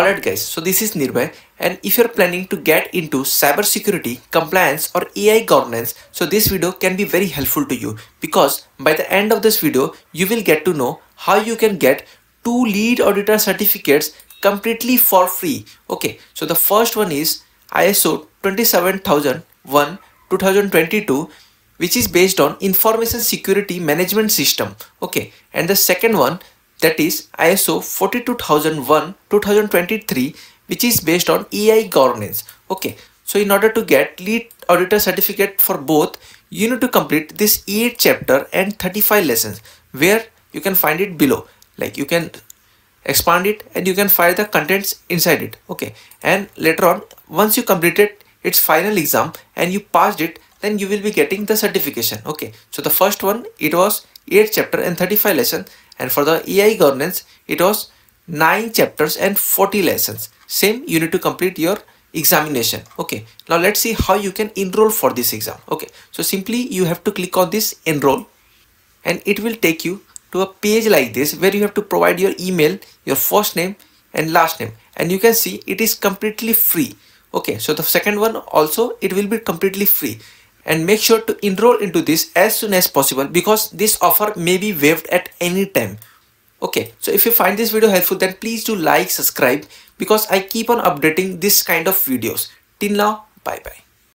Alright guys, so this is Nirbhay and if you're planning to get into cybersecurity, compliance or AI governance, so this video can be very helpful to you because by the end of this video, you will get to know how you can get two lead auditor certificates completely for free. Okay, so the first one is ISO 27001 2022 which is based on information security management system. Okay, and the second one that is ISO 42001 2023 which is based on AI governance. Okay, so in order to get lead auditor certificate for both, you need to complete this 8 chapter and 35 lessons where you can find it below. Like you can expand it and you can find the contents inside it. Okay, and later on once you completed its final exam and you passed it then you will be getting the certification okay so the first one it was 8 chapter and 35 lesson and for the AI governance it was 9 chapters and 40 lessons. Same you need to complete your examination. Okay now let's see how you can enroll for this exam. Okay so simply you have to click on this enroll and it will take you to a page like this where you have to provide your email your first name and last name. And you can see it is completely free. Okay so the second one also it will be completely free and make sure to enroll into this as soon as possible because this offer may be waived at any time. Okay so if you find this video helpful then please do like subscribe because i keep on updating this kind of videos. Till now bye bye